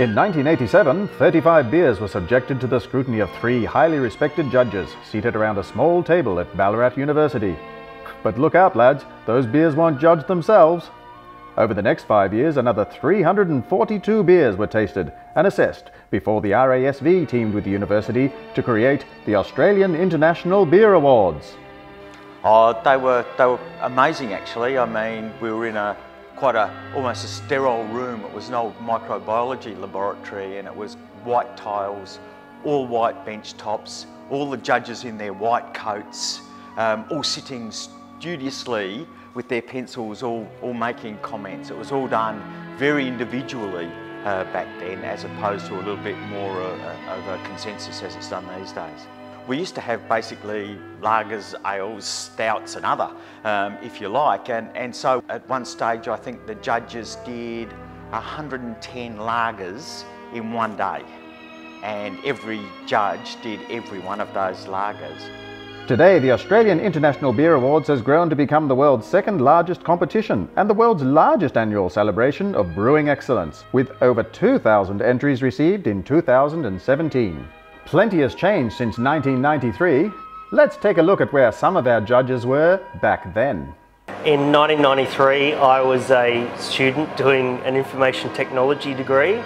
In 1987, 35 beers were subjected to the scrutiny of three highly respected judges seated around a small table at Ballarat University. But look out, lads, those beers won't judge themselves. Over the next five years, another 342 beers were tasted and assessed before the RASV teamed with the university to create the Australian International Beer Awards. Oh, they were they were amazing actually. I mean, we were in a quite a almost a sterile room. It was an old microbiology laboratory, and it was white tiles, all white bench tops, all the judges in their white coats, um, all sitting studiously with their pencils, all all making comments. It was all done very individually. Uh, back then, as opposed to a little bit more uh, of a consensus as it's done these days. We used to have basically lagers, ales, stouts and other, um, if you like. And, and so at one stage, I think the judges did 110 lagers in one day. And every judge did every one of those lagers. Today, the Australian International Beer Awards has grown to become the world's second largest competition and the world's largest annual celebration of brewing excellence, with over 2,000 entries received in 2017. Plenty has changed since 1993. Let's take a look at where some of our judges were back then. In 1993, I was a student doing an information technology degree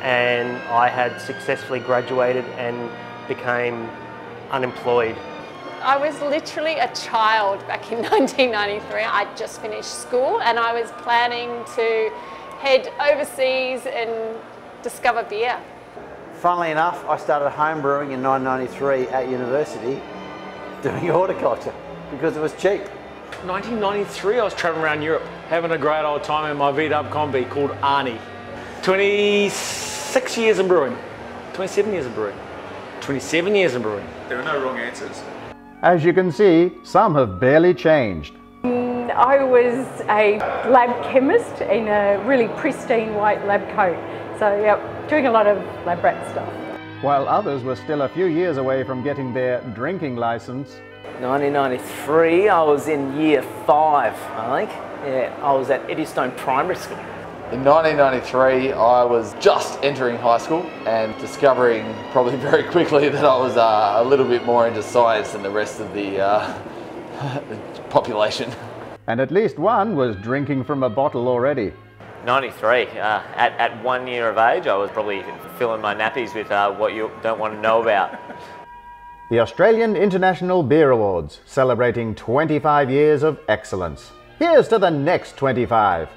and I had successfully graduated and became unemployed. I was literally a child back in 1993. I'd just finished school and I was planning to head overseas and discover beer. Funnily enough, I started home brewing in 1993 at university doing horticulture because it was cheap. 1993, I was traveling around Europe having a great old time in my V-Dub Combi called Arnie. 26 years of brewing, 27 years of brewing, 27 years of brewing. There are no wrong answers. As you can see, some have barely changed. Mm, I was a lab chemist in a really pristine white lab coat. So, yeah, doing a lot of lab rat stuff. While others were still a few years away from getting their drinking license. 1993, I was in year five, I think. Yeah, I was at Eddystone Primary School. In 1993, I was just entering high school and discovering probably very quickly that I was uh, a little bit more into science than the rest of the uh, population. And at least one was drinking from a bottle already. 93. Uh, at, at one year of age, I was probably filling my nappies with uh, what you don't want to know about. The Australian International Beer Awards, celebrating 25 years of excellence. Here's to the next 25.